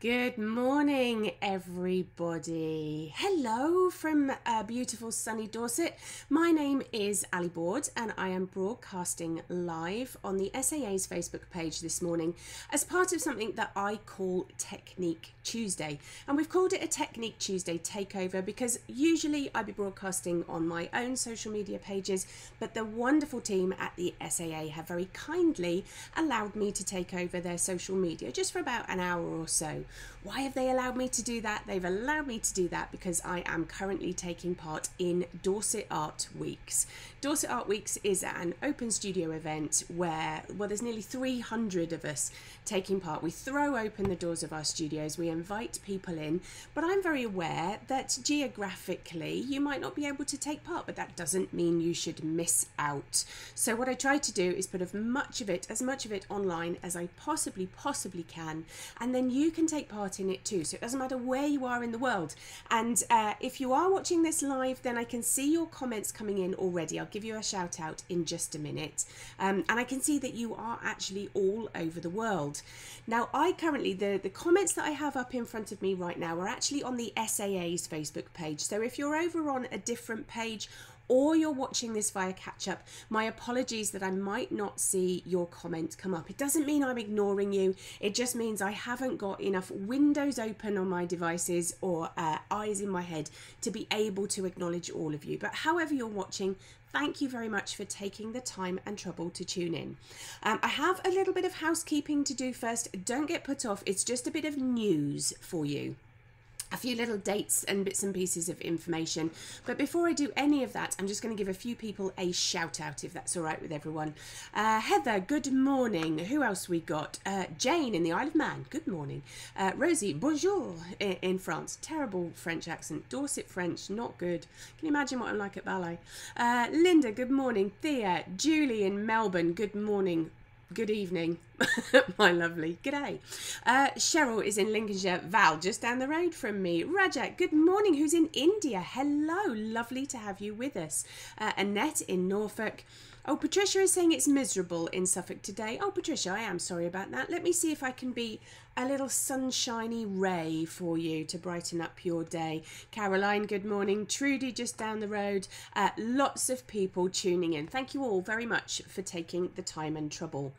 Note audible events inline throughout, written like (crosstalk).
Good morning, everybody. Hello from uh, beautiful sunny Dorset. My name is Ali Board, and I am broadcasting live on the SAA's Facebook page this morning as part of something that I call Technique Tuesday. And we've called it a Technique Tuesday takeover because usually I'd be broadcasting on my own social media pages, but the wonderful team at the SAA have very kindly allowed me to take over their social media just for about an hour or so. Why have they allowed me to do that? They've allowed me to do that because I am currently taking part in Dorset Art Weeks. Dorset Art Weeks is an open studio event where, well, there's nearly 300 of us taking part. We throw open the doors of our studios, we invite people in, but I'm very aware that geographically you might not be able to take part, but that doesn't mean you should miss out. So, what I try to do is put as much of it, as much of it online as I possibly, possibly can, and then you can take part in it too. So, it doesn't matter where you are in the world. And uh, if you are watching this live, then I can see your comments coming in already. I'll give you a shout out in just a minute. Um, and I can see that you are actually all over the world. Now, I currently, the, the comments that I have up in front of me right now are actually on the SAA's Facebook page. So if you're over on a different page or you're watching this via catch up, my apologies that I might not see your comment come up. It doesn't mean I'm ignoring you, it just means I haven't got enough windows open on my devices or uh, eyes in my head to be able to acknowledge all of you. But however you're watching, thank you very much for taking the time and trouble to tune in. Um, I have a little bit of housekeeping to do first. Don't get put off, it's just a bit of news for you a few little dates and bits and pieces of information. But before I do any of that, I'm just going to give a few people a shout out if that's all right with everyone. Uh, Heather, good morning. Who else we got? Uh, Jane in the Isle of Man, good morning. Uh, Rosie, bonjour in, in, France. Terrible French accent. Dorset French, not good. Can you imagine what I'm like at ballet? Uh, Linda, good morning. Thea, Julie in Melbourne, good morning good evening, (laughs) my lovely. G'day. Uh, Cheryl is in Lincolnshire. Val, just down the road from me. Rajat, good morning. Who's in India? Hello. Lovely to have you with us. Uh, Annette in Norfolk. Oh, Patricia is saying it's miserable in Suffolk today. Oh, Patricia, I am sorry about that. Let me see if I can be a little sunshiny ray for you to brighten up your day. Caroline, good morning. Trudy, just down the road. Uh, lots of people tuning in. Thank you all very much for taking the time and trouble.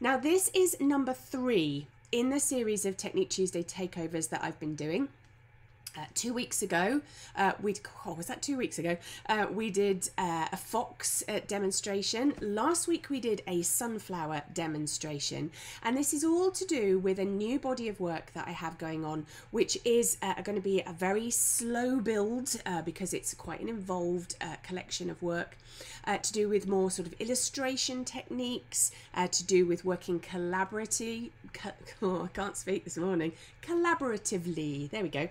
Now, this is number three in the series of Technique Tuesday takeovers that I've been doing. Uh, two weeks ago, uh, we oh, was that two weeks ago? Uh, we did uh, a fox uh, demonstration. Last week we did a sunflower demonstration, and this is all to do with a new body of work that I have going on, which is uh, going to be a very slow build because it's quite an involved collection of work to do with more sort of illustration techniques, to do with working collaboratively. Co- (laughs) oh, I can't speak this morning. Collaboratively. There we go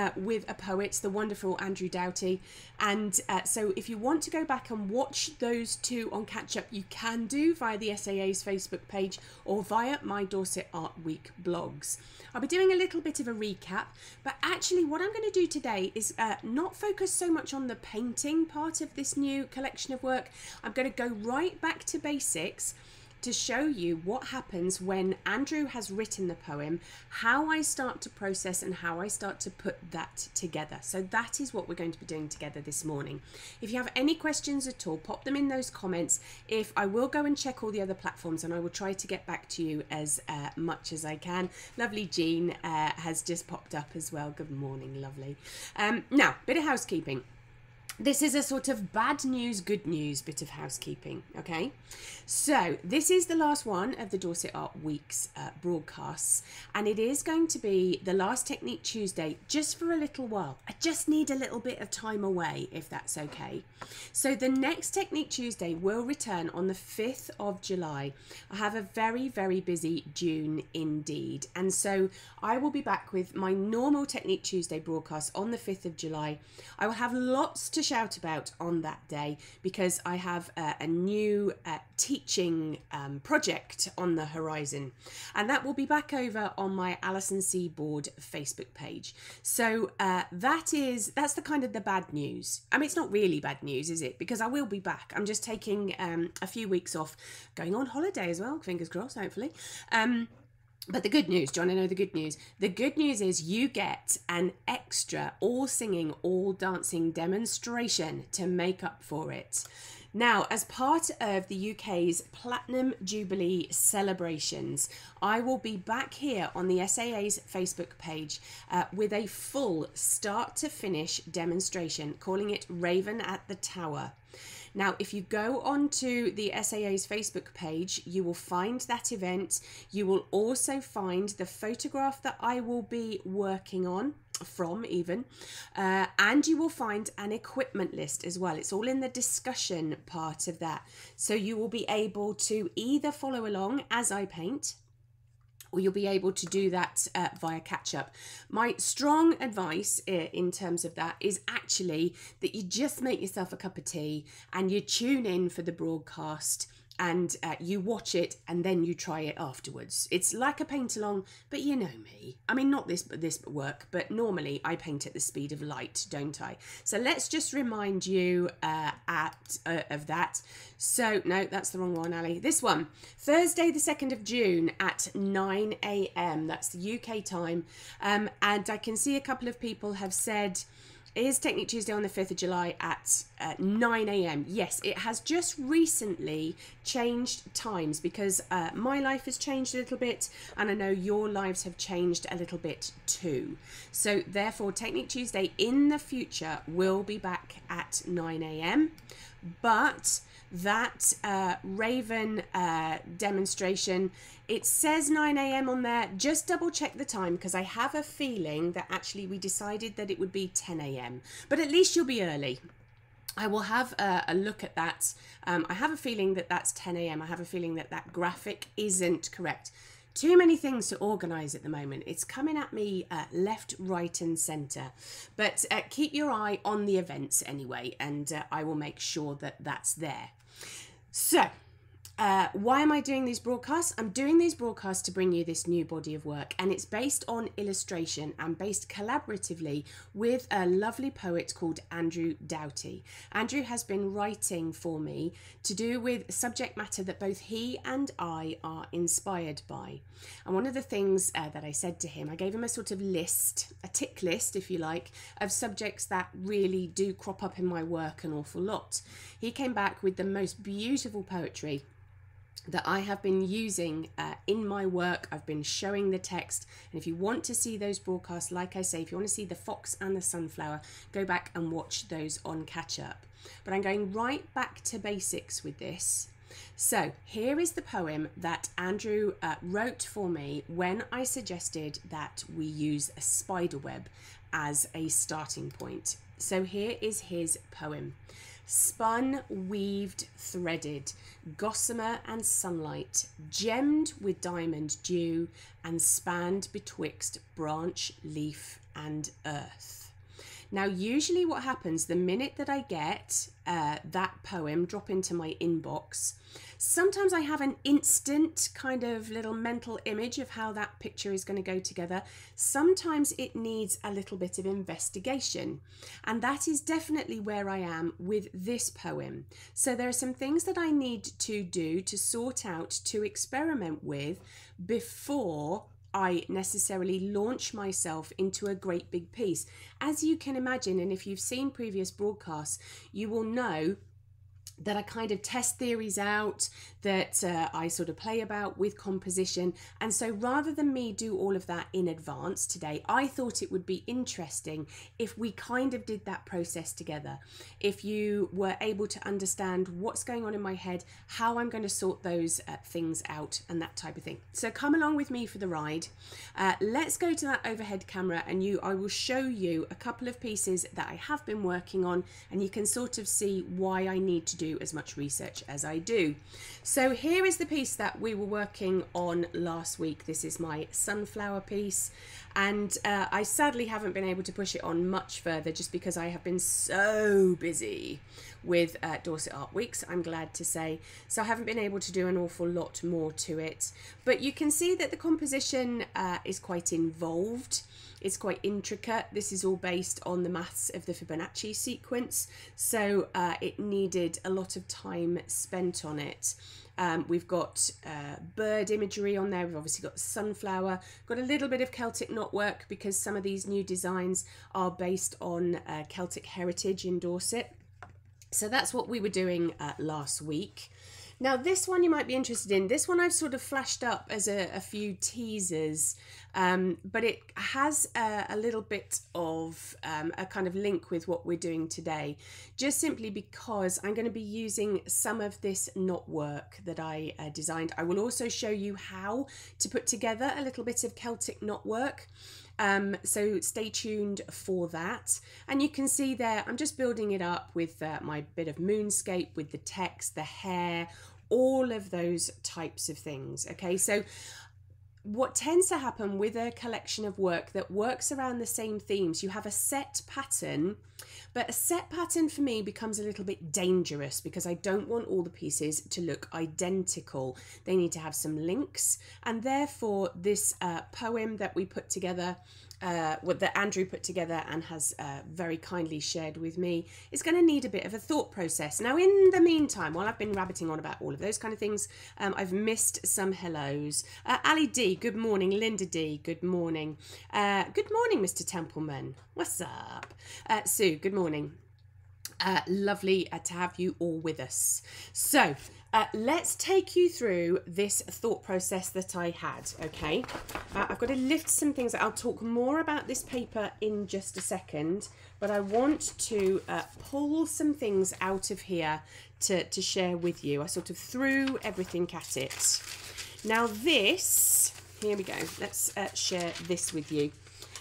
uh, with a poet, the wonderful Andrew Doughty. And uh, so, if you want to go back and watch those two on catch up, you can do via the SAA's Facebook page or via my Dorset Art Week blogs. I'll be doing a little bit of a recap, but actually, what I'm going to do today is uh, not focus so much on the painting part of this new collection of work. I'm going to go right back to basics to show you what happens when Andrew has written the poem, how I start to process and how I start to put that together. So that is what we're going to be doing together this morning. If you have any questions at all, pop them in those comments. If I will go and check all the other platforms and I will try to get back to you as uh, much as I can. Lovely Jean uh, has just popped up as well. Good morning, lovely. Um, now, bit of housekeeping this is a sort of bad news, good news bit of housekeeping, okay? So, this is the last one of the Dorset Art Week's uh, broadcasts, and it is going to be the last Technique Tuesday just for a little while. I just need a little bit of time away, if that's okay. So, the next Technique Tuesday will return on the 5th of July. I have a very, very busy June indeed, and so I will be back with my normal Technique Tuesday broadcast on the 5th of July. I will have lots to shout about on that day because I have uh, a new uh, teaching um, project on the horizon, and that will be back over on my Alison C Board Facebook page. So uh, that is that's the kind of the bad news. I mean, it's not really bad news, is it? Because I will be back. I'm just taking um, a few weeks off, going on holiday as well. Fingers crossed, hopefully. Um, but the good news, John, I know the good news. The good news is you get an extra all singing, all dancing demonstration to make up for it. Now, as part of the UK's Platinum Jubilee celebrations, I will be back here on the SAA's Facebook page uh, with a full start to finish demonstration, calling it Raven at the Tower. Now, if you go onto the SAA's Facebook page, you will find that event. You will also find the photograph that I will be working on from even uh, and you will find an equipment list as well it's all in the discussion part of that so you will be able to either follow along as i paint or you'll be able to do that uh, via catch up. My strong advice uh, in terms of that is actually that you just make yourself a cup of tea and you tune in for the broadcast and uh, you watch it and then you try it afterwards. It's like a paint along, but you know me. I mean, not this, but this work, but normally I paint at the speed of light, don't I? So let's just remind you uh, at uh, of that. So no, that's the wrong one, Ali. This one, Thursday, the second of June at nine a.m. That's the UK time, um, and I can see a couple of people have said is Technique Tuesday on the 5th of July at uh, 9 a.m. Yes, it has just recently changed times because uh, my life has changed a little bit and I know your lives have changed a little bit too. So, therefore, Technique Tuesday in the future will be back at 9 a.m. But that uh, Raven uh, demonstration. It says 9 a.m. on there. Just double check the time because I have a feeling that actually we decided that it would be 10 a.m. But at least you'll be early. I will have a, a look at that. Um, I have a feeling that that's 10 a.m. I have a feeling that that graphic isn't correct. Too many things to organise at the moment. It's coming at me uh, left, right, and centre. But uh, keep your eye on the events anyway, and uh, I will make sure that that's there. So, uh, why am I doing these broadcasts? I'm doing these broadcasts to bring you this new body of work, and it's based on illustration and based collaboratively with a lovely poet called Andrew Doughty. Andrew has been writing for me to do with subject matter that both he and I are inspired by. And one of the things uh, that I said to him, I gave him a sort of list, a tick list, if you like, of subjects that really do crop up in my work an awful lot. He came back with the most beautiful poetry that I have been using uh, in my work. I've been showing the text. And if you want to see those broadcasts, like I say, if you want to see the fox and the sunflower, go back and watch those on catch up. But I'm going right back to basics with this. So here is the poem that Andrew uh, wrote for me when I suggested that we use a spider web as a starting point. So here is his poem spun, weaved, threaded, gossamer and sunlight, gemmed with diamond dew, and spanned betwixt branch, leaf, and earth. Now, usually, what happens the minute that I get uh, that poem drop into my inbox, Sometimes I have an instant kind of little mental image of how that picture is going to go together. Sometimes it needs a little bit of investigation. And that is definitely where I am with this poem. So there are some things that I need to do to sort out, to experiment with before I necessarily launch myself into a great big piece. As you can imagine, and if you've seen previous broadcasts, you will know that I kind of test theories out, that uh, I sort of play about with composition. And so rather than me do all of that in advance today, I thought it would be interesting if we kind of did that process together. If you were able to understand what's going on in my head, how I'm going to sort those uh, things out, and that type of thing. So come along with me for the ride. Uh, let's go to that overhead camera, and you, I will show you a couple of pieces that I have been working on, and you can sort of see why I need to do as much research as I do. So here is the piece that we were working on last week. This is my sunflower piece and uh, I sadly haven't been able to push it on much further just because I have been so busy with uh, Dorset Art Weeks, I'm glad to say. So I haven't been able to do an awful lot more to it. But you can see that the composition uh, is quite involved. It's quite intricate. This is all based on the maths of the Fibonacci sequence. So uh, it needed a lot of time spent on it. Um, we've got uh, bird imagery on there. We've obviously got sunflower. Got a little bit of Celtic knotwork because some of these new designs are based on uh, Celtic heritage in Dorset. So that's what we were doing uh, last week. Now, this one you might be interested in. This one I've sort of flashed up as a, a few teasers, um, but it has a, a little bit of um, a kind of link with what we're doing today, just simply because I'm going to be using some of this knot work that I uh, designed. I will also show you how to put together a little bit of Celtic knot work. Um, so stay tuned for that. And you can see there, I'm just building it up with uh, my bit of moonscape, with the text, the hare, all of those types of things. Okay, so what tends to happen with a collection of work that works around the same themes, you have a set pattern, but a set pattern for me becomes a little bit dangerous because I don't want all the pieces to look identical. They need to have some links, and therefore, this uh, poem that we put together uh, that Andrew put together and has uh, very kindly shared with me is going to need a bit of a thought process. Now, in the meantime, while I've been rabbiting on about all of those kind of things, um, I've missed some hellos. Uh, Ali D, good morning. Linda D, good morning. Uh, good morning, Mr. Templeman. What's up? Uh, Sue, good morning. Uh, lovely uh, to have you all with us. So, uh, let's take you through this thought process that I had, okay? Uh, I've got to lift some things. I'll talk more about this paper in just a second, but I want to uh, pull some things out of here to, to share with you. I sort of threw everything at it. Now this, here we go. Let's uh, share this with you.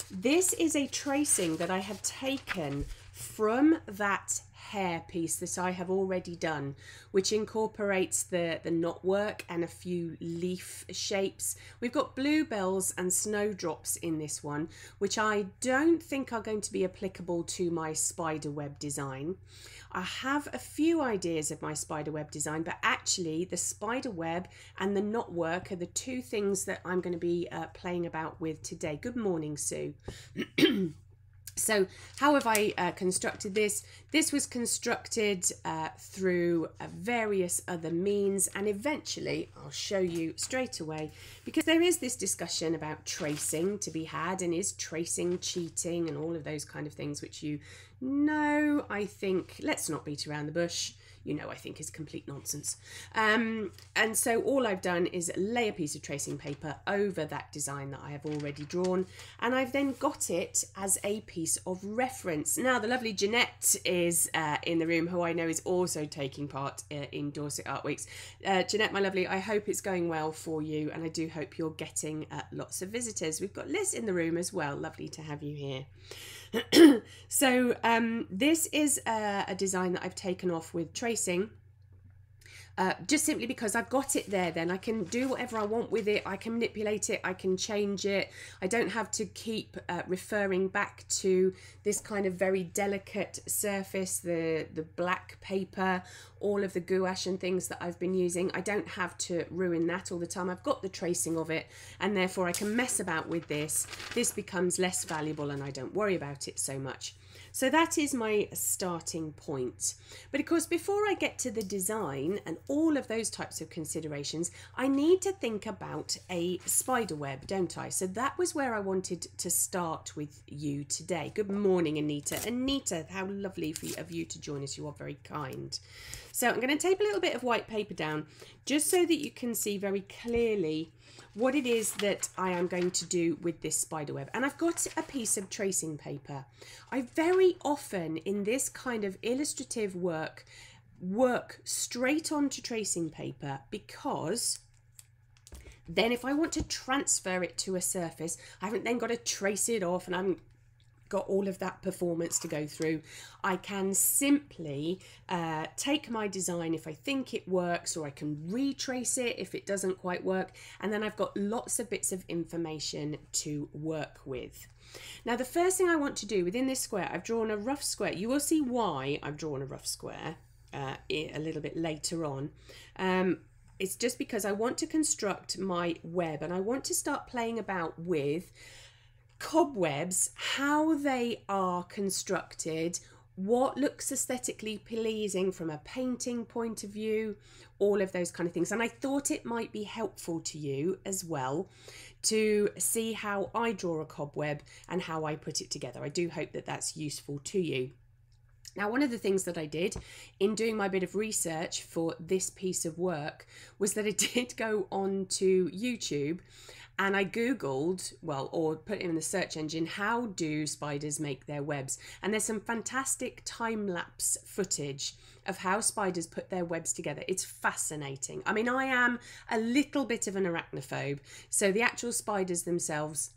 This is a tracing that I have taken from that hare piece that I have already done, which incorporates the, the knot work and a few leaf shapes. We've got bluebells and snowdrops in this one, which I don't think are going to be applicable to my spider web design. I have a few ideas of my spider web design, but actually the spider web and the knot work are the two things that I'm going to be uh, playing about with today. Good morning, Sue. (clears throat) So how have I uh, constructed this? This was constructed uh, through uh, various other means and eventually I'll show you straight away because there is this discussion about tracing to be had and is tracing cheating and all of those kind of things which you know I think let's not beat around the bush you know I think is complete nonsense. Um, and so all I've done is lay a piece of tracing paper over that design that I have already drawn and I've then got it as a piece of reference. Now the lovely Jeanette is uh, in the room who I know is also taking part uh, in Dorset Art Weeks. Uh, Jeanette, my lovely, I hope it's going well for you and I do hope you're getting uh, lots of visitors. We've got Liz in the room as well. Lovely to have you here. (clears throat) so um, this is a, a design that I've taken off with tracing uh, just simply because I've got it there then. I can do whatever I want with it. I can manipulate it. I can change it. I don't have to keep uh, referring back to this kind of very delicate surface the the black paper all of the gouache and things that I've been using. I don't have to ruin that all the time. I've got the tracing of it and therefore I can mess about with this. This becomes less valuable and I don't worry about it so much so that is my starting point. But of course, before I get to the design and all of those types of considerations, I need to think about a spider web, don't I? So that was where I wanted to start with you today. Good morning, Anita. Anita, how lovely of you to join us. You are very kind. So I'm going to tape a little bit of white paper down just so that you can see very clearly what it is that I am going to do with this spider web. And I've got a piece of tracing paper. I very often in this kind of illustrative work work straight onto tracing paper because then if I want to transfer it to a surface, I haven't then got to trace it off and I'm got all of that performance to go through. I can simply uh, take my design if I think it works or I can retrace it if it doesn't quite work and then I've got lots of bits of information to work with. Now the first thing I want to do within this square, I've drawn a rough square. You will see why I've drawn a rough square uh, a little bit later on. Um, it's just because I want to construct my web and I want to start playing about with cobwebs, how they are constructed, what looks aesthetically pleasing from a painting point of view, all of those kind of things. And I thought it might be helpful to you as well to see how I draw a cobweb and how I put it together. I do hope that that's useful to you. Now, one of the things that I did in doing my bit of research for this piece of work was that I (laughs) did go on to YouTube and I googled, well, or put in the search engine, how do spiders make their webs? And there's some fantastic time lapse footage of how spiders put their webs together. It's fascinating. I mean, I am a little bit of an arachnophobe, so the actual spiders themselves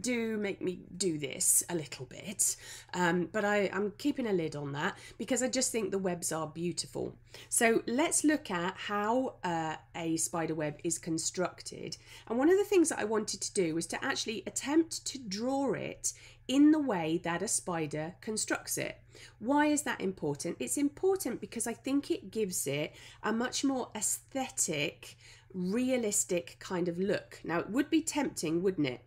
do make me do this a little bit um, but I, I'm keeping a lid on that because I just think the webs are beautiful so let's look at how uh, a spider web is constructed and one of the things that I wanted to do was to actually attempt to draw it in the way that a spider constructs it. Why is that important? It's important because I think it gives it a much more aesthetic, realistic kind of look. Now, it would be tempting, wouldn't it,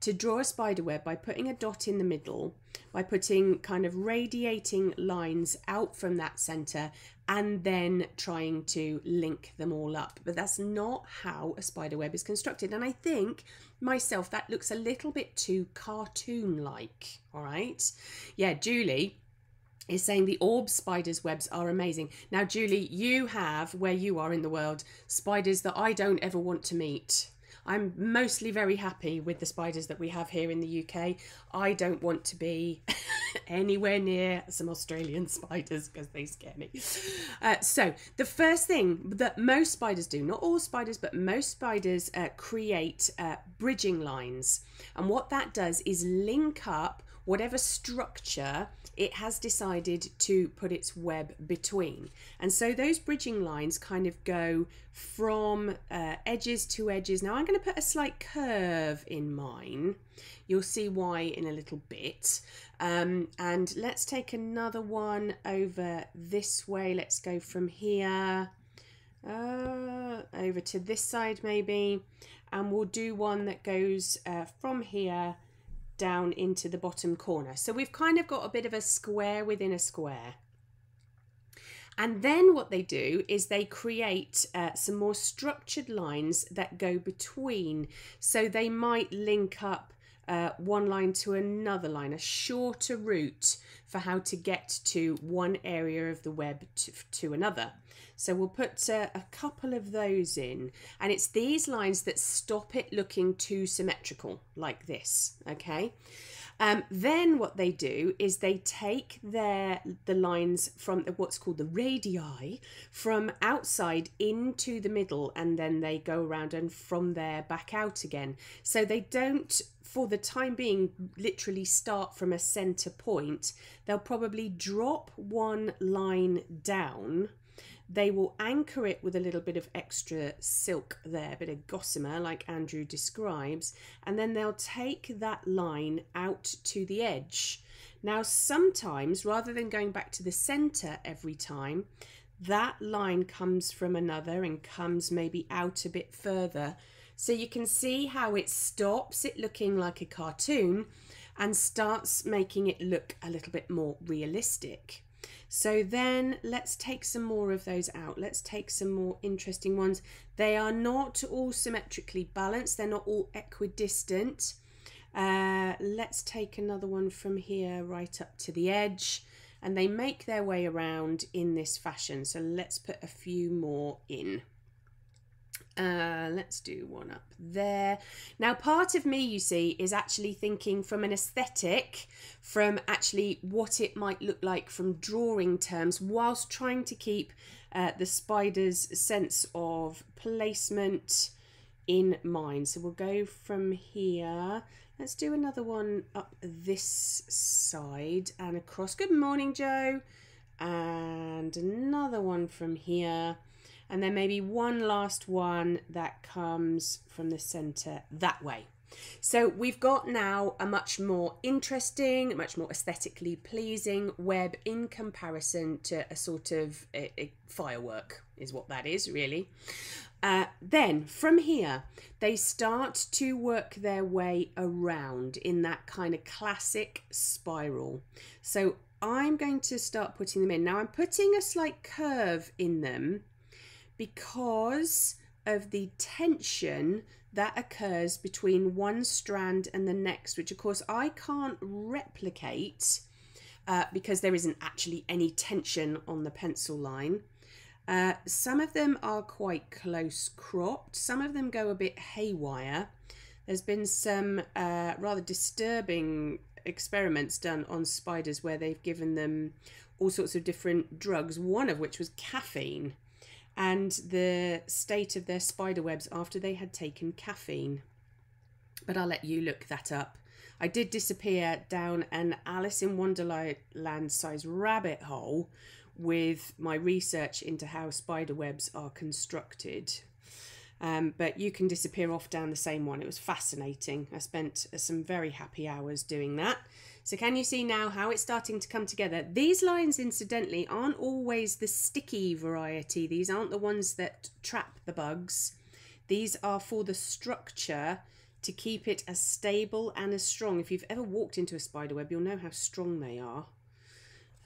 to draw a spider web by putting a dot in the middle, by putting kind of radiating lines out from that center, and then trying to link them all up. But that's not how a spider web is constructed. And I think myself that looks a little bit too cartoon like. All right. Yeah, Julie is saying the orb spiders webs are amazing. Now, Julie, you have where you are in the world spiders that I don't ever want to meet. I'm mostly very happy with the spiders that we have here in the UK. I don't want to be (laughs) anywhere near some Australian (laughs) spiders because they scare me. Uh, so, the first thing that most spiders do, not all spiders, but most spiders uh, create uh, bridging lines. And what that does is link up whatever structure it has decided to put its web between. And so those bridging lines kind of go from uh, edges to edges. Now I'm going to put a slight curve in mine. You'll see why in a little bit. Um, and let's take another one over this way. Let's go from here uh, over to this side maybe. And we'll do one that goes uh, from here down into the bottom corner. So we've kind of got a bit of a square within a square. And then what they do is they create uh, some more structured lines that go between. So they might link up uh, one line to another line, a shorter route for how to get to one area of the web to, to another. So we'll put uh, a couple of those in and it's these lines that stop it looking too symmetrical like this, okay? Um, then what they do is they take their the lines from what's called the radii from outside into the middle and then they go around and from there back out again. So they don't for the time being literally start from a center point. They'll probably drop one line down they will anchor it with a little bit of extra silk there, a bit of gossamer like Andrew describes, and then they'll take that line out to the edge. Now, sometimes rather than going back to the center every time, that line comes from another and comes maybe out a bit further. So you can see how it stops it looking like a cartoon and starts making it look a little bit more realistic. So then let's take some more of those out. Let's take some more interesting ones. They are not all symmetrically balanced. They're not all equidistant. Uh, let's take another one from here right up to the edge and they make their way around in this fashion. So let's put a few more in. Uh, let's do one up there. Now, part of me, you see, is actually thinking from an aesthetic, from actually what it might look like from drawing terms, whilst trying to keep uh, the spider's sense of placement in mind. So we'll go from here. Let's do another one up this side and across. Good morning, Joe. And another one from here and then maybe one last one that comes from the center that way. So we've got now a much more interesting, much more aesthetically pleasing web in comparison to a sort of a, a firework, is what that is really. Uh, then from here, they start to work their way around in that kind of classic spiral. So I'm going to start putting them in. Now I'm putting a slight curve in them because of the tension that occurs between one strand and the next, which of course I can't replicate uh, because there isn't actually any tension on the pencil line. Uh, some of them are quite close cropped, some of them go a bit haywire. There's been some uh, rather disturbing experiments done on spiders where they've given them all sorts of different drugs, one of which was caffeine and the state of their spider webs after they had taken caffeine. But I'll let you look that up. I did disappear down an Alice in Wonderland size rabbit hole with my research into how spider webs are constructed. Um, but you can disappear off down the same one. It was fascinating. I spent some very happy hours doing that. So can you see now how it's starting to come together? These lines, incidentally, aren't always the sticky variety. These aren't the ones that trap the bugs. These are for the structure to keep it as stable and as strong. If you've ever walked into a spider web, you'll know how strong they are.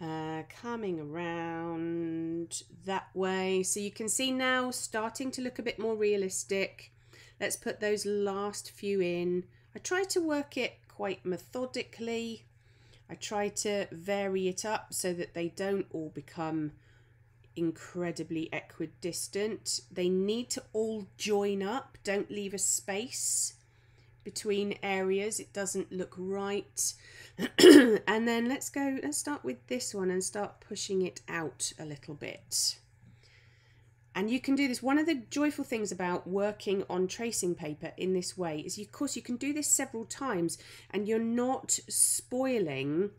Uh, coming around that way. So you can see now starting to look a bit more realistic. Let's put those last few in. I try to work it quite methodically. I try to vary it up so that they don't all become incredibly equidistant. They need to all join up. Don't leave a space between areas. It doesn't look right. (clears throat) and then let's go, let's start with this one and start pushing it out a little bit. And you can do this. One of the joyful things about working on tracing paper in this way is, of course, you can do this several times and you're not spoiling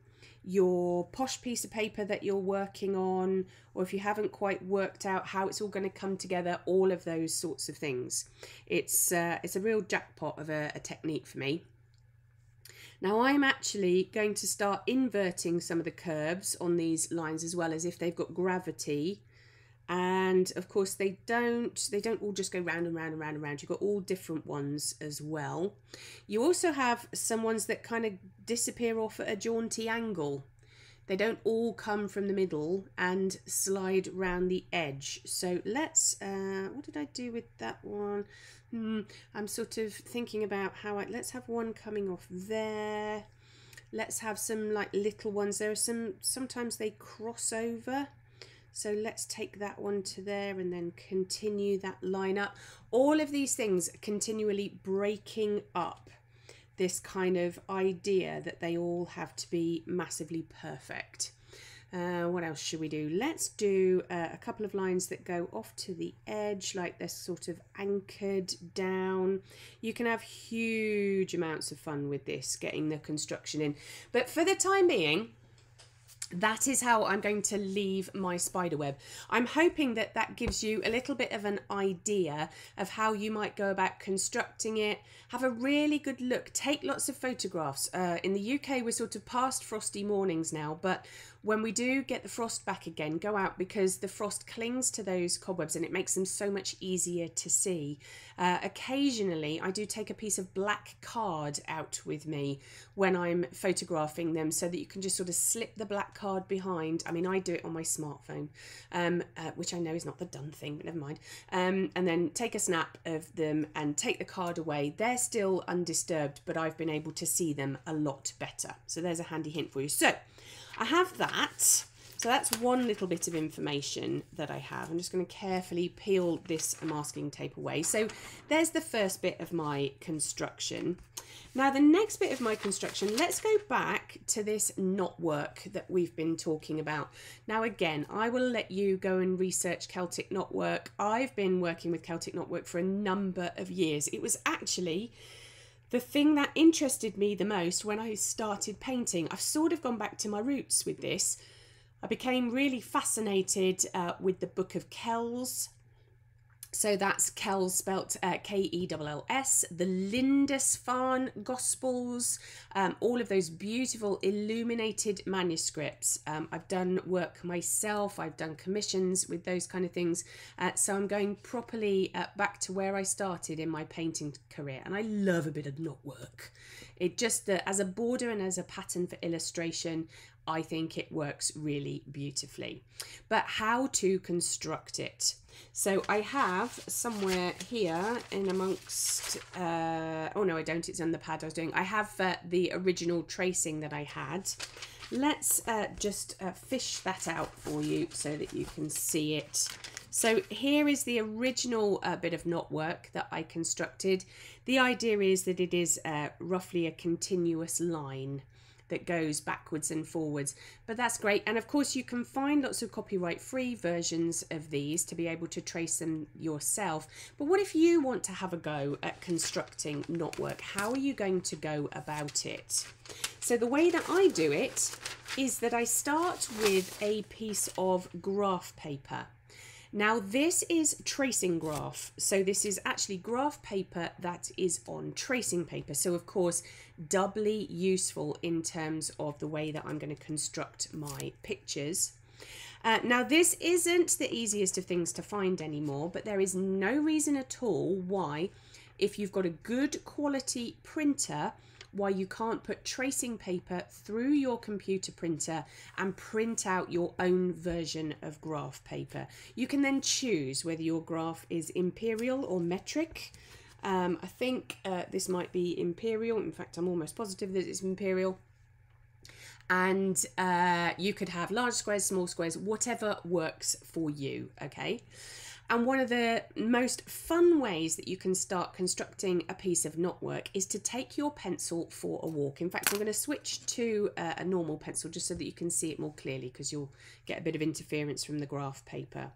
your posh piece of paper that you're working on, or if you haven't quite worked out how it's all going to come together, all of those sorts of things. It's, uh, it's a real jackpot of a, a technique for me. Now I'm actually going to start inverting some of the curves on these lines as well as if they've got gravity and of course they don't they don't all just go round and round and round and round. You've got all different ones as well. You also have some ones that kind of disappear off at a jaunty angle. They don't all come from the middle and slide round the edge. So let's uh what did i do with that one? Hmm, i'm sort of thinking about how i let's have one coming off there. Let's have some like little ones. There are some sometimes they cross over so let's take that one to there and then continue that line up. All of these things continually breaking up this kind of idea that they all have to be massively perfect. Uh, what else should we do? Let's do uh, a couple of lines that go off to the edge, like they're sort of anchored down. You can have huge amounts of fun with this, getting the construction in. But for the time being, that is how I'm going to leave my spider web. I'm hoping that that gives you a little bit of an idea of how you might go about constructing it. Have a really good look. Take lots of photographs. Uh, in the UK, we're sort of past frosty mornings now, but when we do get the frost back again, go out because the frost clings to those cobwebs and it makes them so much easier to see. Uh, occasionally, I do take a piece of black card out with me when I'm photographing them so that you can just sort of slip the black card behind. I mean, I do it on my smartphone, um, uh, which I know is not the done thing, but never mind. Um, and then take a snap of them and take the card away. They're still undisturbed, but I've been able to see them a lot better. So there's a handy hint for you. So I have that. So that's one little bit of information that I have. I'm just going to carefully peel this masking tape away. So there's the first bit of my construction. Now the next bit of my construction, let's go back to this knot work that we've been talking about. Now again, I will let you go and research Celtic knot work. I've been working with Celtic knot work for a number of years. It was actually the thing that interested me the most when I started painting, I've sort of gone back to my roots with this. I became really fascinated uh, with the Book of Kells So that's Kells spelt uh, K E L L S, the Lindisfarne Gospels, um, all of those beautiful illuminated manuscripts. Um, I've done work myself, I've done commissions with those kind of things. Uh, so I'm going properly uh, back to where I started in my painting career. And I love a bit of knot work. It just, uh, as a border and as a pattern for illustration, I think it works really beautifully. But how to construct it? So I have somewhere here in amongst, uh, oh no, I don't, it's on the pad I was doing. I have uh, the original tracing that I had. Let's uh, just uh, fish that out for you so that you can see it. So here is the original uh, bit of knot work that I constructed. The idea is that it is uh, roughly a continuous line that goes backwards and forwards. But that's great. And of course, you can find lots of copyright free versions of these to be able to trace them yourself. But what if you want to have a go at constructing knotwork? How are you going to go about it? So the way that I do it is that I start with a piece of graph paper. Now this is tracing graph. So this is actually graph paper that is on tracing paper. So of course, doubly useful in terms of the way that I'm going to construct my pictures. Uh, now this isn't the easiest of things to find anymore, but there is no reason at all why if you've got a good quality printer why you can't put tracing paper through your computer printer and print out your own version of graph paper. You can then choose whether your graph is imperial or metric. Um, I think uh, this might be imperial. In fact, I'm almost positive that it's imperial. And uh, you could have large squares, small squares, whatever works for you, okay? And one of the most fun ways that you can start constructing a piece of knotwork is to take your pencil for a walk. In fact, I'm going to switch to uh, a normal pencil just so that you can see it more clearly because you'll get a bit of interference from the graph paper.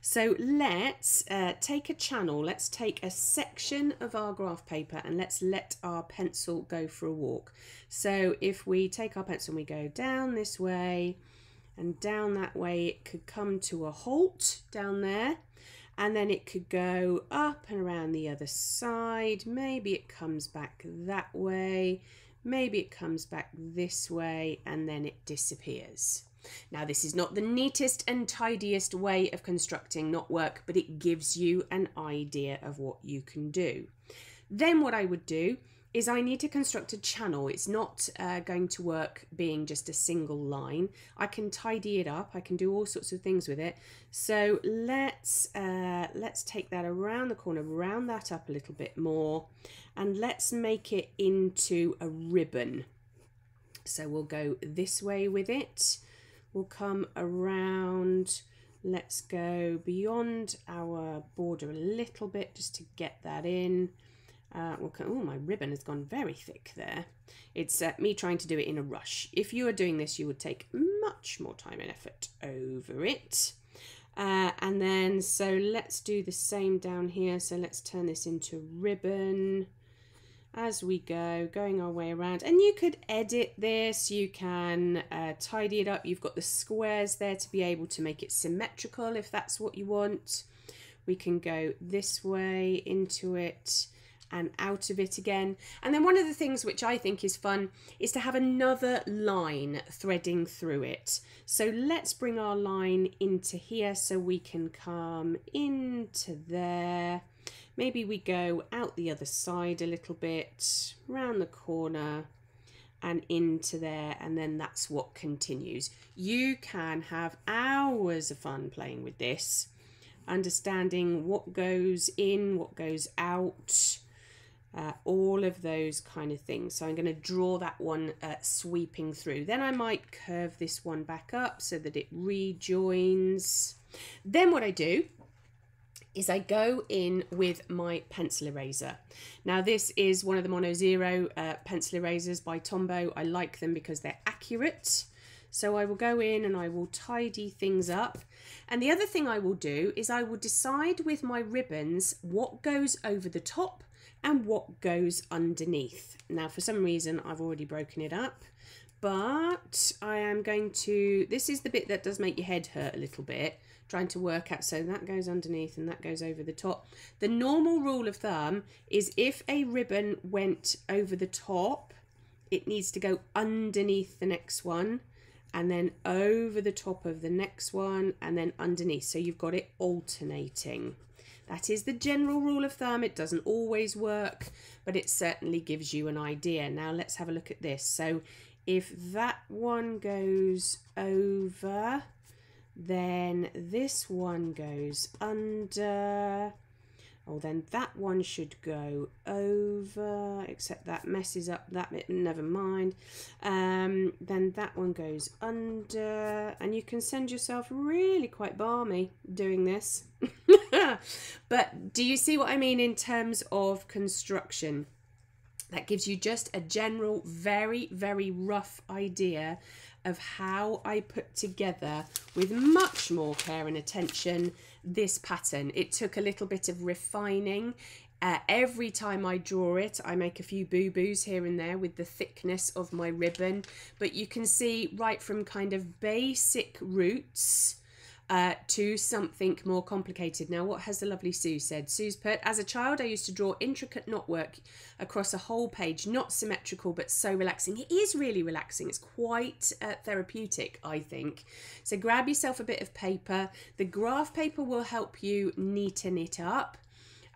So let's uh, take a channel, let's take a section of our graph paper and let's let our pencil go for a walk. So if we take our pencil and we go down this way and down that way, it could come to a halt down there and then it could go up and around the other side. Maybe it comes back that way. Maybe it comes back this way and then it disappears. Now, this is not the neatest and tidiest way of constructing knotwork, but it gives you an idea of what you can do. Then what I would do is I need to construct a channel. It's not uh, going to work being just a single line. I can tidy it up. I can do all sorts of things with it. So let's uh, let's take that around the corner, round that up a little bit more, and let's make it into a ribbon. So we'll go this way with it. We'll come around. Let's go beyond our border a little bit just to get that in. Uh, okay, oh, my ribbon has gone very thick there. It's uh, me trying to do it in a rush. If you are doing this, you would take much more time and effort over it. Uh, and then, so let's do the same down here. So let's turn this into ribbon as we go, going our way around. And you could edit this, you can uh, tidy it up. You've got the squares there to be able to make it symmetrical if that's what you want. We can go this way into it and out of it again. And then one of the things which I think is fun is to have another line threading through it. So let's bring our line into here so we can come into there. Maybe we go out the other side a little bit, round the corner and into there and then that's what continues. You can have hours of fun playing with this, understanding what goes in, what goes out, uh, all of those kind of things. So I'm going to draw that one uh, sweeping through. Then I might curve this one back up so that it rejoins. Then what I do is I go in with my pencil eraser. Now this is one of the Mono Zero uh, pencil erasers by Tombow. I like them because they're accurate. So I will go in and I will tidy things up. And the other thing I will do is I will decide with my ribbons what goes over the top and what goes underneath. Now, for some reason, I've already broken it up, but I am going to, this is the bit that does make your head hurt a little bit trying to work out. So that goes underneath and that goes over the top. The normal rule of thumb is if a ribbon went over the top, it needs to go underneath the next one and then over the top of the next one and then underneath. So you've got it alternating. That is the general rule of thumb. It doesn't always work, but it certainly gives you an idea. Now let's have a look at this. So if that one goes over, then this one goes under Oh, then that one should go over, except that messes up that bit, never mind. Um, then that one goes under, and you can send yourself really quite barmy doing this. (laughs) but do you see what I mean in terms of construction? That gives you just a general, very, very rough idea of how I put together with much more care and attention this pattern. It took a little bit of refining. Uh, every time I draw it, I make a few boo-boos here and there with the thickness of my ribbon. But you can see right from kind of basic roots uh, to something more complicated. Now, what has the lovely Sue said? Sue's put, as a child, I used to draw intricate knotwork across a whole page, not symmetrical, but so relaxing. It is really relaxing. It's quite uh, therapeutic, I think. So grab yourself a bit of paper. The graph paper will help you neaten it up.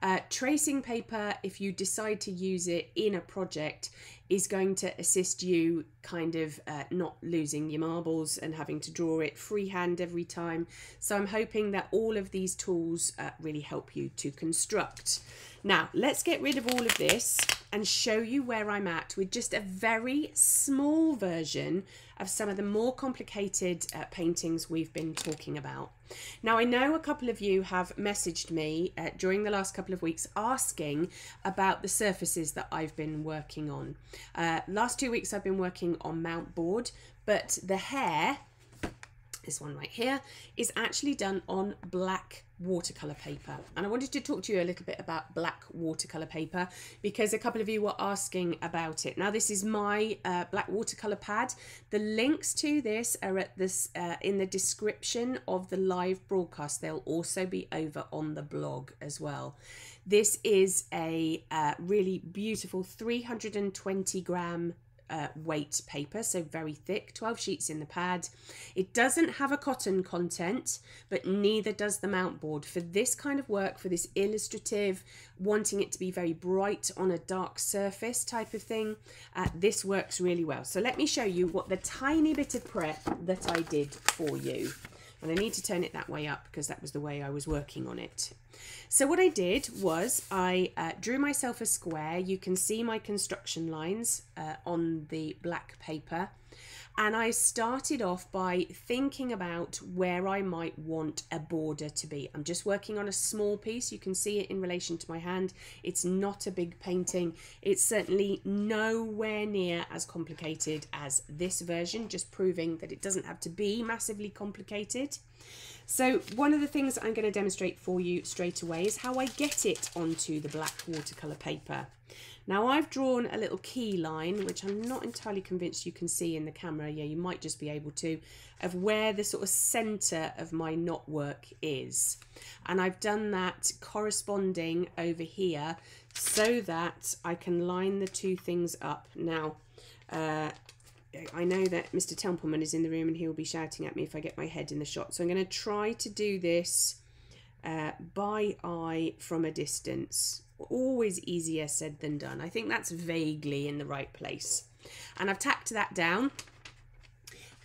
Uh, tracing paper, if you decide to use it in a project, is going to assist you kind of uh, not losing your marbles and having to draw it freehand every time. So I'm hoping that all of these tools uh, really help you to construct. Now, let's get rid of all of this and show you where I'm at with just a very small version of some of the more complicated uh, paintings we've been talking about. Now, I know a couple of you have messaged me uh, during the last couple of weeks asking about the surfaces that I've been working on. Uh, last two weeks I've been working on mount board, but the hare this one right here, is actually done on black watercolour paper. And I wanted to talk to you a little bit about black watercolour paper because a couple of you were asking about it. Now this is my uh, black watercolour pad. The links to this are at this uh, in the description of the live broadcast. They'll also be over on the blog as well. This is a uh, really beautiful 320 gram uh, weight paper, so very thick, 12 sheets in the pad. It doesn't have a cotton content, but neither does the mount board. For this kind of work, for this illustrative, wanting it to be very bright on a dark surface type of thing, uh, this works really well. So let me show you what the tiny bit of prep that I did for you. And I need to turn it that way up because that was the way I was working on it. So what I did was I uh, drew myself a square. You can see my construction lines uh, on the black paper. And I started off by thinking about where I might want a border to be. I'm just working on a small piece. You can see it in relation to my hand. It's not a big painting. It's certainly nowhere near as complicated as this version, just proving that it doesn't have to be massively complicated. So one of the things I'm going to demonstrate for you straight away is how I get it onto the black watercolour paper. Now I've drawn a little key line, which I'm not entirely convinced you can see in the camera. Yeah, you might just be able to, of where the sort of centre of my knot work is. And I've done that corresponding over here so that I can line the two things up. Now, uh, I know that Mr. Templeman is in the room and he will be shouting at me if I get my head in the shot. So I'm going to try to do this uh, by eye from a distance. Always easier said than done. I think that's vaguely in the right place. And I've tacked that down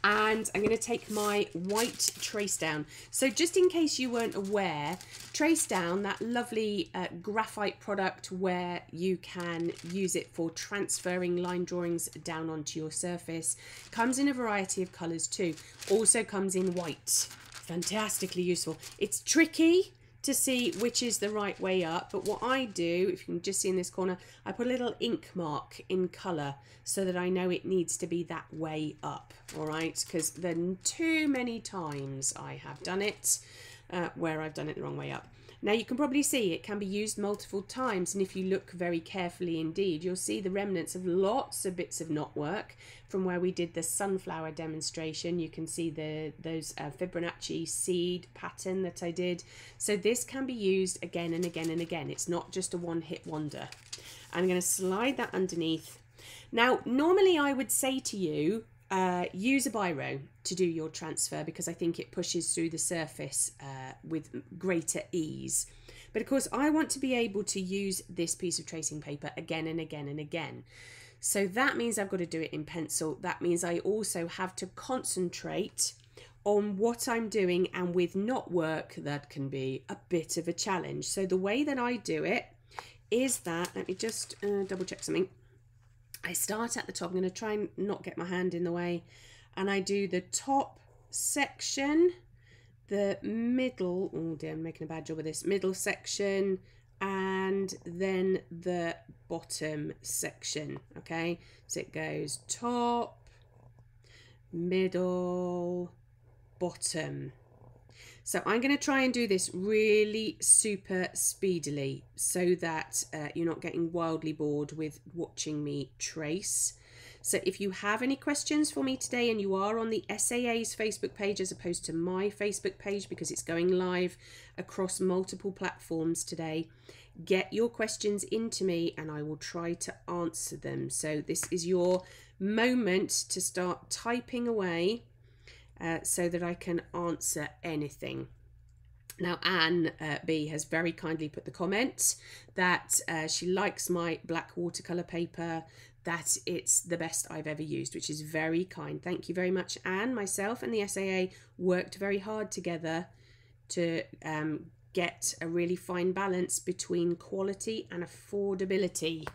and I'm going to take my white trace down. So just in case you weren't aware, trace down, that lovely uh, graphite product where you can use it for transferring line drawings down onto your surface, comes in a variety of colours too. Also comes in white. Fantastically useful. It's tricky to see which is the right way up. But what I do, if you can just see in this corner, I put a little ink mark in colour so that I know it needs to be that way up, all right? Because then too many times I have done it uh, where I've done it the wrong way up. Now you can probably see it can be used multiple times and if you look very carefully indeed you'll see the remnants of lots of bits of knotwork from where we did the sunflower demonstration. You can see the those uh, Fibonacci seed pattern that I did. So this can be used again and again and again. It's not just a one hit wonder. I'm going to slide that underneath. Now normally I would say to you uh, use a biro to do your transfer because I think it pushes through the surface uh, with greater ease. But of course, I want to be able to use this piece of tracing paper again and again and again. So that means I've got to do it in pencil. That means I also have to concentrate on what I'm doing and with knot work, that can be a bit of a challenge. So the way that I do it is that, let me just uh, double check something. I start at the top. I'm going to try and not get my hand in the way. And I do the top section, the middle, oh dear, I'm making a bad job of this, middle section, and then the bottom section. Okay, so it goes top, middle, bottom. So I'm going to try and do this really super speedily so that uh, you're not getting wildly bored with watching me trace. So if you have any questions for me today and you are on the SAA's Facebook page as opposed to my Facebook page because it's going live across multiple platforms today, get your questions into me and I will try to answer them. So this is your moment to start typing away uh, so that I can answer anything. Now, Anne uh, B has very kindly put the comment that uh, she likes my black watercolour paper, that it's the best I've ever used, which is very kind. Thank you very much, Anne. Myself and the SAA worked very hard together to um, get a really fine balance between quality and affordability.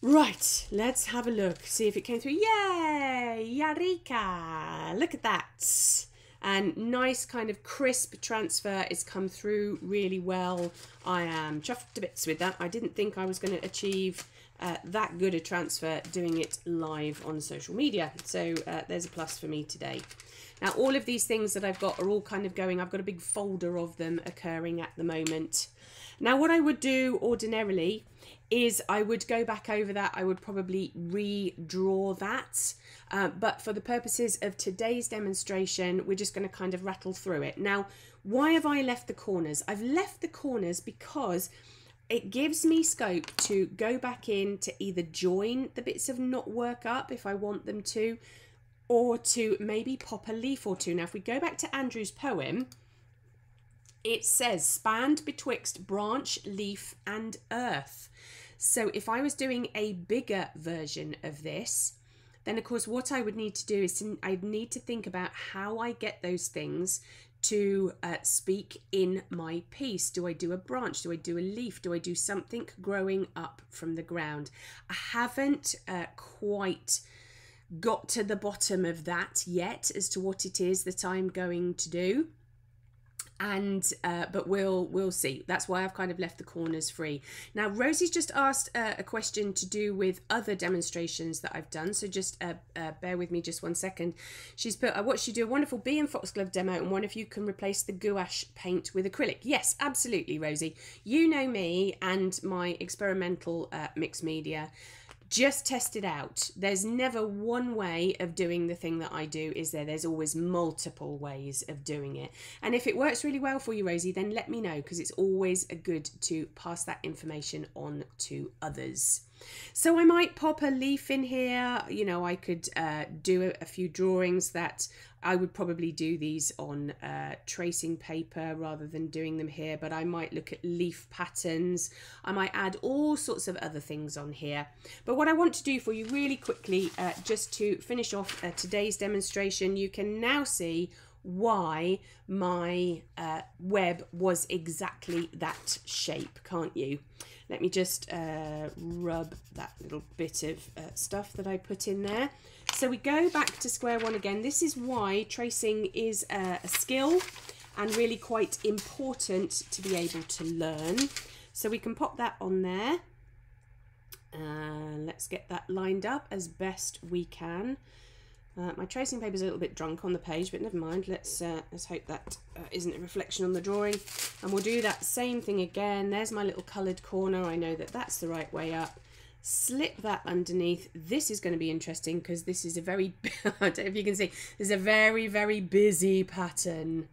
Right, let's have a look, see if it came through. Yay! Yarika! Look at that. And nice kind of crisp transfer. It's come through really well. I am chuffed to bits with that. I didn't think I was going to achieve uh, that good a transfer doing it live on social media. So uh, there's a plus for me today. Now, all of these things that I've got are all kind of going, I've got a big folder of them occurring at the moment. Now, what I would do ordinarily is I would go back over that. I would probably redraw that. Uh, but for the purposes of today's demonstration, we're just going to kind of rattle through it. Now, why have I left the corners? I've left the corners because it gives me scope to go back in to either join the bits of knot work up if I want them to, or to maybe pop a leaf or two. Now, if we go back to Andrew's poem, it says spanned betwixt branch, leaf, and earth. So if I was doing a bigger version of this, then of course what I would need to do is to, I'd need to think about how I get those things to uh, speak in my piece. Do I do a branch? Do I do a leaf? Do I do something growing up from the ground? I haven't uh, quite got to the bottom of that yet as to what it is that I'm going to do and uh, but we'll we'll see. That's why i've kind of left the corners free. Now rosie's just asked uh, a question to do with other demonstrations that i've done. So just uh, uh bear with me just one second. She's put i watched you do a wonderful bee and foxglove demo and wonder if you can replace the gouache paint with acrylic. Yes absolutely rosie. You know me and my experimental uh, mixed media just test it out. There's never one way of doing the thing that I do, is there? There's always multiple ways of doing it. And if it works really well for you, Rosie, then let me know because it's always a good to pass that information on to others. So I might pop a leaf in here. You know, I could uh, do a, a, few drawings that I would probably do these on uh, tracing paper rather than doing them here, but I might look at leaf patterns. I might add all sorts of other things on here. But what I want to do for you really quickly, uh, just to finish off uh, today's demonstration, you can now see why my uh, web was exactly that shape, can't you? Let me just uh, rub that little bit of uh, stuff that I put in there. So we go back to square one again. This is why tracing is a, a skill and really quite important to be able to learn. So we can pop that on there. Uh, let's get that lined up as best we can. Uh, my tracing paper is a little bit drunk on the page, but never mind. Let's uh, let's hope that uh, not a reflection on the drawing. And we'll do that same thing again. There's my little coloured corner. I know that that's the right way up. Slip that underneath. This is going to be interesting because this is a very, (laughs) I don't know if you can see, there's a very, very busy pattern.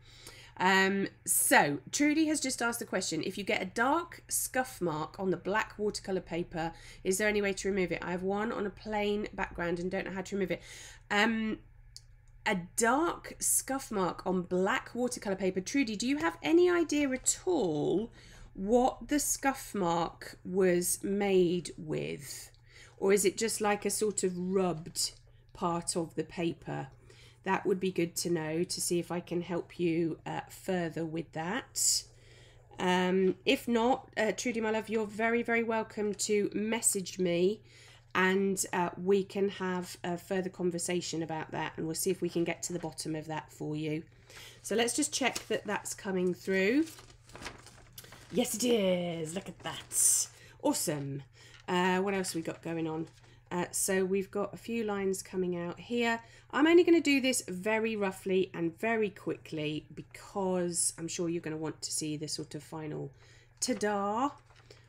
Um, so, Trudy has just asked the question if you get a dark scuff mark on the black watercolour paper, is there any way to remove it? I have one on a plain background and don't know how to remove it. Um, a dark scuff mark on black watercolour paper. Trudy, do you have any idea at all what the scuff mark was made with? Or is it just like a sort of rubbed part of the paper? that would be good to know to see if I can help you uh, further with that. Um, if not, uh, Trudy, my love, you're very, very welcome to message me and uh, we can have a further conversation about that and we'll see if we can get to the bottom of that for you. So let's just check that that's coming through. Yes, it is. Look at that. Awesome. Uh, what else we got going on? Uh, so we've got a few lines coming out here. I'm only going to do this very roughly and very quickly because I'm sure you're going to want to see the sort of final ta-da.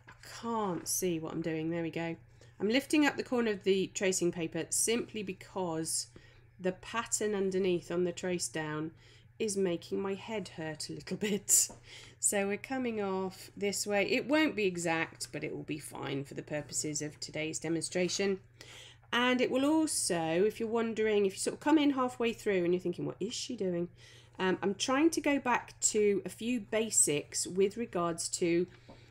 I can't see what I'm doing. There we go. I'm lifting up the corner of the tracing paper simply because the pattern underneath on the trace down is making my head hurt a little (laughs) bit. So we're coming off this way. It won't be exact, but it will be fine for the purposes of today's demonstration. And it will also, if you're wondering, if you sort of come in halfway through and you're thinking, what is she doing? Um, I'm trying to go back to a few basics with regards to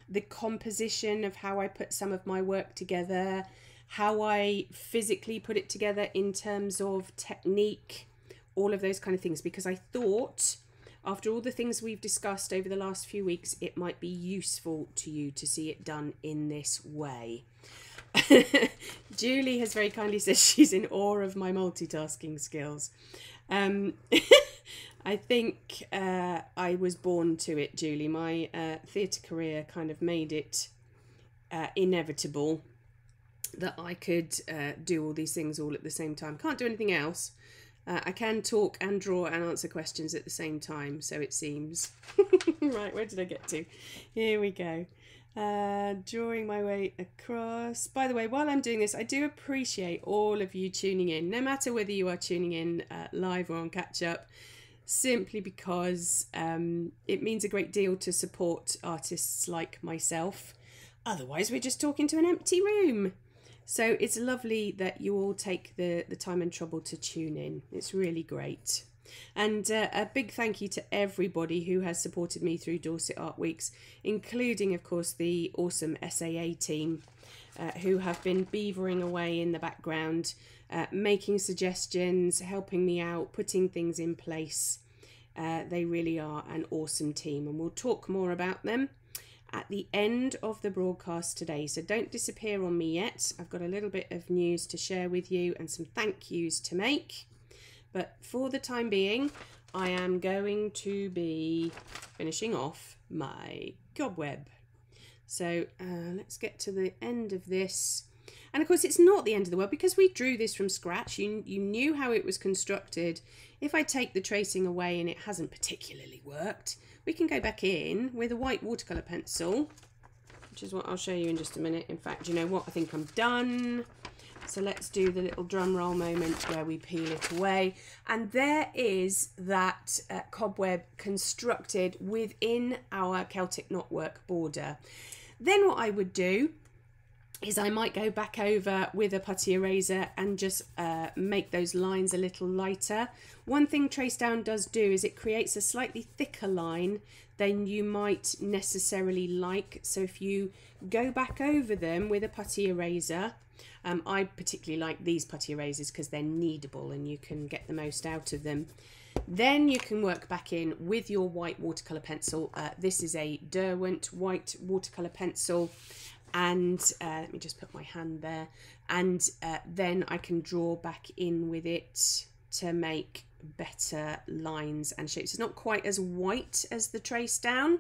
the composition of how I put some of my work together, how I physically put it together in terms of technique, all of those kind of things, because I thought after all the things we've discussed over the last few weeks, it might be useful to you to see it done in this way. (laughs) Julie has very kindly said (laughs) she's in awe of my multitasking skills. Um, (laughs) I think uh, I was born to it, Julie. My uh, theatre career kind of made it uh, inevitable that I could uh, do all these things all at the same time. Can't do anything else. Uh, I can talk and draw and answer questions at the same time, so it seems. (laughs) right, where did I get to? Here we go. Uh, drawing my way across. By the way, while I'm doing this, I do appreciate all of you tuning in, no matter whether you are tuning in uh, live or on catch up, simply because um, it means a great deal to support artists like myself. Otherwise, we're just talking to an empty room. So it's lovely that you all take the, the time and trouble to tune in. It's really great. And uh, a big thank you to everybody who has supported me through Dorset Art Weeks, including, of course, the awesome SAA team uh, who have been beavering away in the background, uh, making suggestions, helping me out, putting things in place. Uh, they really are an awesome team, and we'll talk more about them at the end of the broadcast today. So don't disappear on me yet. I've got a little bit of news to share with you and some thank yous to make. But for the time being, I am going to be finishing off my cobweb. So uh, let's get to the end of this. And of course, it's not the end of the world because we drew this from scratch. You, you knew how it was constructed. If I take the tracing away and it hasn't particularly worked, we can go back in with a white watercolour pencil, which is what I'll show you in just a minute. In fact, you know what? I think I'm done. So let's do the little drum roll moment where we peel it away. And there is that uh, cobweb constructed within our Celtic knotwork border. Then what I would do is I might go back over with a putty eraser and just uh, make those lines a little lighter. One thing Trace Down does do is it creates a slightly thicker line than you might necessarily like. So if you go back over them with a putty eraser, um, I particularly like these putty erasers because they're kneadable and you can get the most out of them. Then you can work back in with your white watercolour pencil. Uh, this is a Derwent white watercolour pencil and uh, let me just put my hand there and uh, then I can draw back in with it to make better lines and shapes. It's not quite as white as the trace down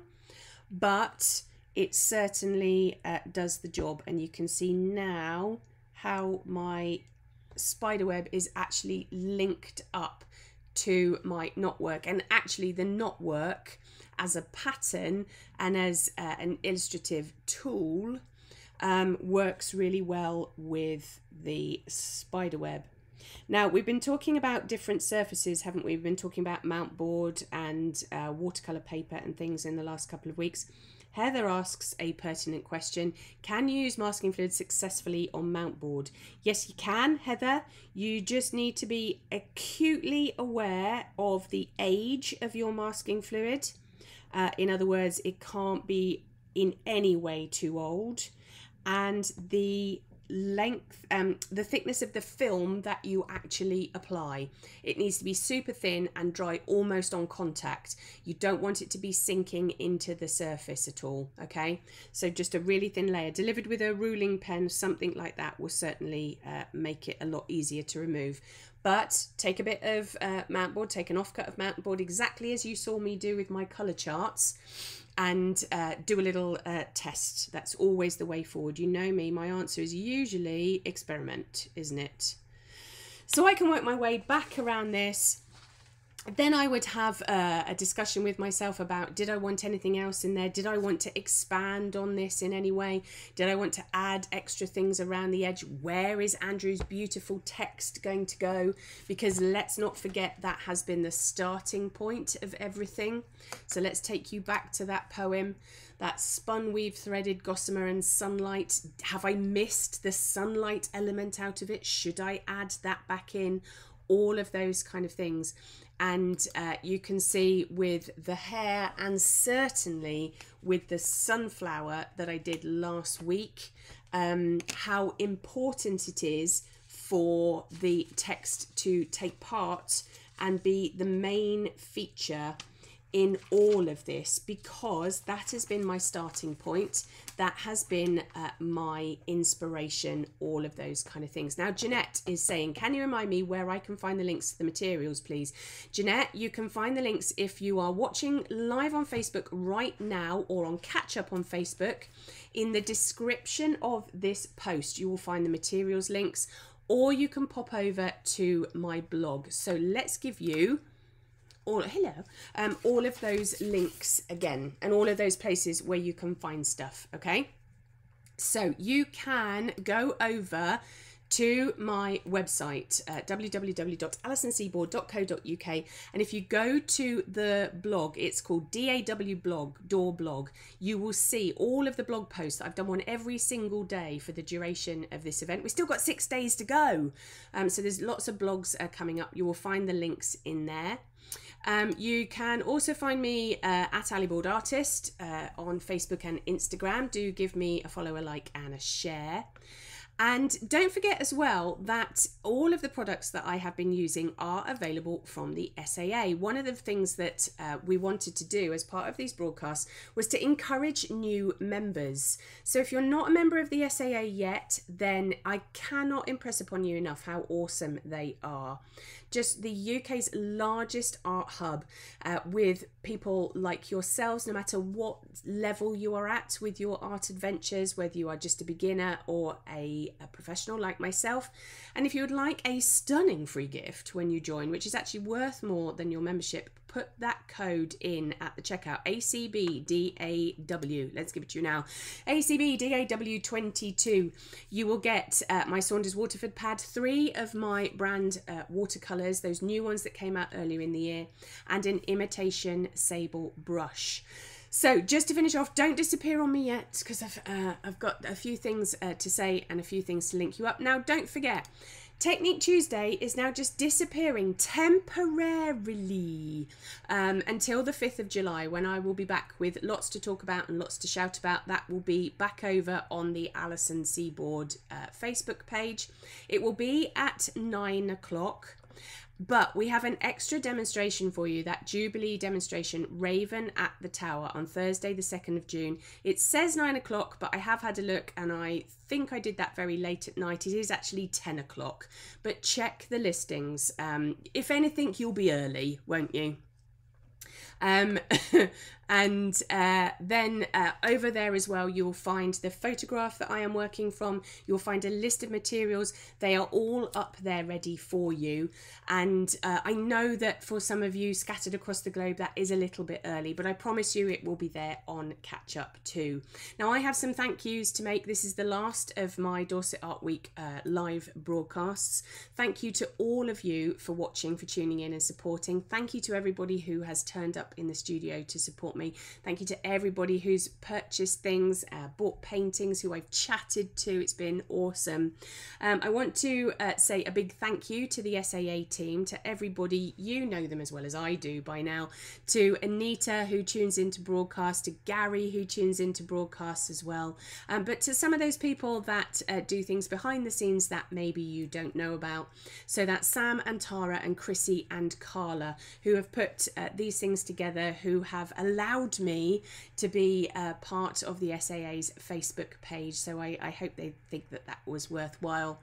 but it certainly uh, does the job and you can see now how my spiderweb is actually linked up to my knot work and actually the knot work as a pattern and as uh, an illustrative tool um, works really well with the spider web. Now, we've been talking about different surfaces, haven't we? We've been talking about mount board and uh, watercolour paper and things in the last couple of weeks. Heather asks a pertinent question Can you use masking fluid successfully on mount board? Yes, you can, Heather. You just need to be acutely aware of the age of your masking fluid. Uh, in other words, it can't be in any way too old and the length um the thickness of the film that you actually apply. It needs to be super thin and dry almost on contact. You don't want it to be sinking into the surface at all okay? So just a really thin layer. Delivered with a ruling pen something like that will certainly uh, make it a lot easier to remove but take a bit of uh, board take an offcut of mount board exactly as you saw me do with my color charts and uh, do a little uh, test. That's always the way forward. You know me, my answer is usually experiment, isn't it? So I can work my way back around this then I would have a, a, discussion with myself about did I want anything else in there? Did I want to expand on this in any way? Did I want to add extra things around the edge? Where is Andrew's beautiful text going to go? Because let's not forget that has been the starting point of everything. So let's take you back to that poem. That spun, weave, threaded gossamer and sunlight. Have I missed the sunlight element out of it? Should I add that back in? All of those kind of things and uh, you can see with the hare and certainly with the sunflower that I did last week um, how important it is for the text to take part and be the main feature in all of this because that has been my starting point. That has been uh, my inspiration, all of those kind of things. Now, Jeanette is saying, Can you remind me where I can find the links to the materials, please? Jeanette, you can find the links if you are watching live on Facebook right now or on catch up on Facebook. In the description of this post, you will find the materials links or you can pop over to my blog. So let's give you all hello. Um, all of those links again and all of those places where you can find stuff okay? So you can go over to my website uh, www.alisoncboard.co.uk and if you go to the blog it's called DAW blog door blog you will see all of the blog posts I've done one every single day for the duration of this event. We've still got six days to go. Um, so there's lots of blogs uh, coming up. You will find the links in there. Um, you can also find me uh, at Aliboard Artist uh, on Facebook and Instagram. Do give me a follow, a like, and a share. And don't forget as well that all of the products that I have been using are available from the SAA. One of the things that uh, we wanted to do as part of these broadcasts was to encourage new members. So if you're not a member of the SAA yet, then I cannot impress upon you enough how awesome they are just the UK's largest art hub uh, with people like yourselves, no matter what level you are at with your art adventures, whether you are just a beginner or a, a professional like myself. And if you would like a stunning free gift when you join, which is actually worth more than your membership, put that code in at the checkout ACBDAW. Let's give it to you now. ACBDAW22. You will get uh, my Saunders Waterford pad, three of my brand uh, watercolours, those new ones that came out earlier in the year, and an imitation sable brush. So just to finish off, don't disappear on me yet because I've uh, I've got a few things uh, to say and a few things to link you up. Now, don't forget Technique Tuesday is now just disappearing temporarily um, until the 5th of July when I will be back with lots to talk about and lots to shout about. That will be back over on the Alison C Board uh, Facebook page. It will be at 9 o'clock. But we have an extra demonstration for you that Jubilee demonstration, Raven at the Tower, on Thursday, the 2nd of June. It says 9 o'clock, but I have had a look and I think I did that very late at night. It is actually 10 o'clock, but check the listings. Um, if anything, you'll be early, won't you? Um, (laughs) And uh, then uh, over there as well, you'll find the photograph that I am working from. You'll find a list of materials. They are all up there ready for you. And uh, I know that for some of you scattered across the globe, that is a little bit early, but I promise you it will be there on catch up too. Now, I have some thank yous to make. This is the last of my Dorset Art Week uh, live broadcasts. Thank you to all of you for watching, for tuning in and supporting. Thank you to everybody who has turned up in the studio to support me. Thank you to everybody who's purchased things, uh, bought paintings, who I've chatted to. It's been awesome. Um, I want to uh, say a big thank you to the SAA team, to everybody. You know them as well as I do by now. To Anita, who tunes into broadcast, to Gary, who tunes into broadcasts as well. Um, but to some of those people that uh, do things behind the scenes that maybe you don't know about. So that's Sam and Tara and Chrissy and Carla, who have put uh, these things together, who have allowed me me to be a part of the SAA's Facebook page. So I, I hope they think that that was worthwhile.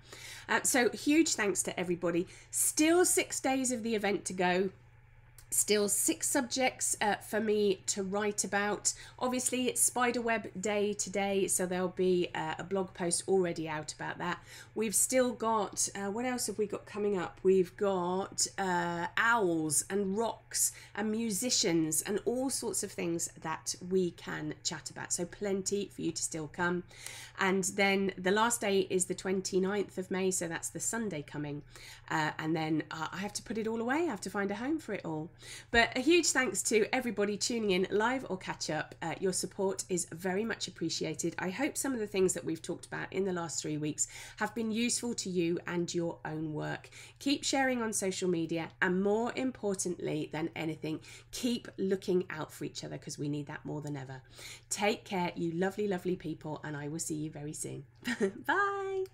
Uh, so huge thanks to everybody. Still six days of the event to go still six subjects uh, for me to write about. Obviously, it's Spiderweb Day today, so there'll be uh, a blog post already out about that. We've still got, uh, what else have we got coming up? We've got uh, owls and rocks and musicians and all sorts of things that we can chat about. So, plenty for you to still come. And then the last day is the 29th of May, so that's the Sunday coming. Uh, and then uh, I have to put it all away, I have to find a home for it all. But a huge thanks to everybody tuning in live or catch up. Uh, your support is very much appreciated. I hope some of the things that we've talked about in the last three weeks have been useful to you and your own work. Keep sharing on social media, and more importantly than anything, keep looking out for each other because we need that more than ever. Take care, you lovely, lovely people, and I will see you very soon. (laughs) Bye.